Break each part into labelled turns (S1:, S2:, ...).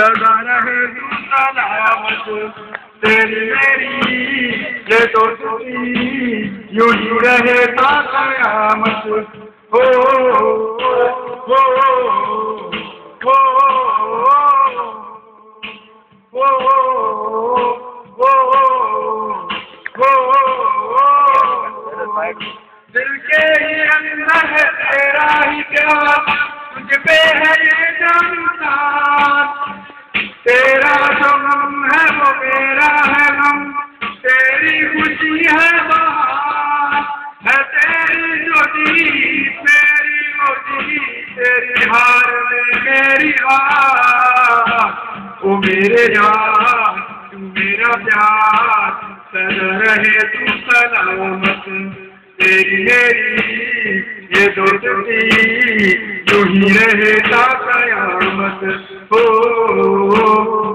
S1: सदा रहे सलामत तेरी मेरी ये तो यूँ ही। रहे कयामत हो हो हो दिल मेरी ओ मेरे यार, तू मेरा प्यार सदा रहे तू सलामत। तेरी मेरी, ये दोस्ती यूँ ही रहे ता कयामत। हो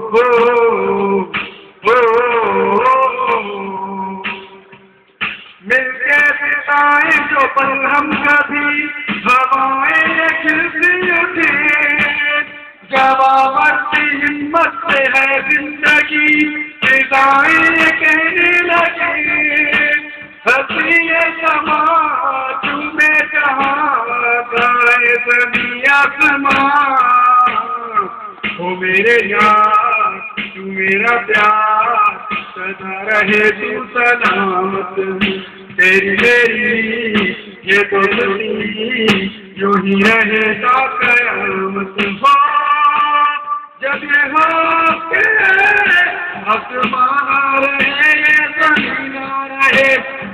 S1: हो जो पल हम कभी, हवाएँ खिलती उठे जवाबती हिम्मत है ज़िंदगी। फिजाएँ कहने लगे हसी समा जहाँ गाए ओ मेरे यार, तू मेरा प्यार, सदा रहे तू सलामत। तेरी मेरी ये दोस्ती यूँ ही रहे ता कयामत।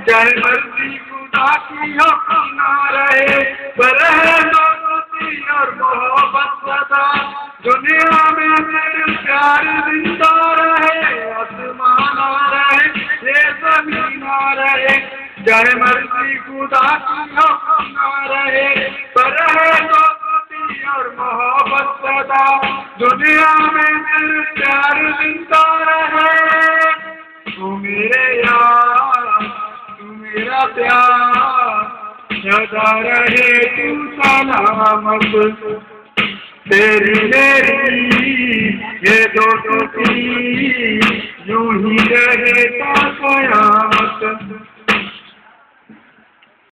S1: चाहे मर्ज़ी खुदा की हो ना रहे, पर है सदा दुनिया में रहे रहे ये ज़मीन रहे चाहे मर्ज़ी खुदा की हो ना रहे पर और मोहब्बत सदा दुनिया में दिल प्यार ज़िंदा रहे। तू मेरे यार, तू मेरा प्यार। सदा रहे तू सलामत। तेरी मेरी ये दो टूटी यूँ ही रहे तो कयामत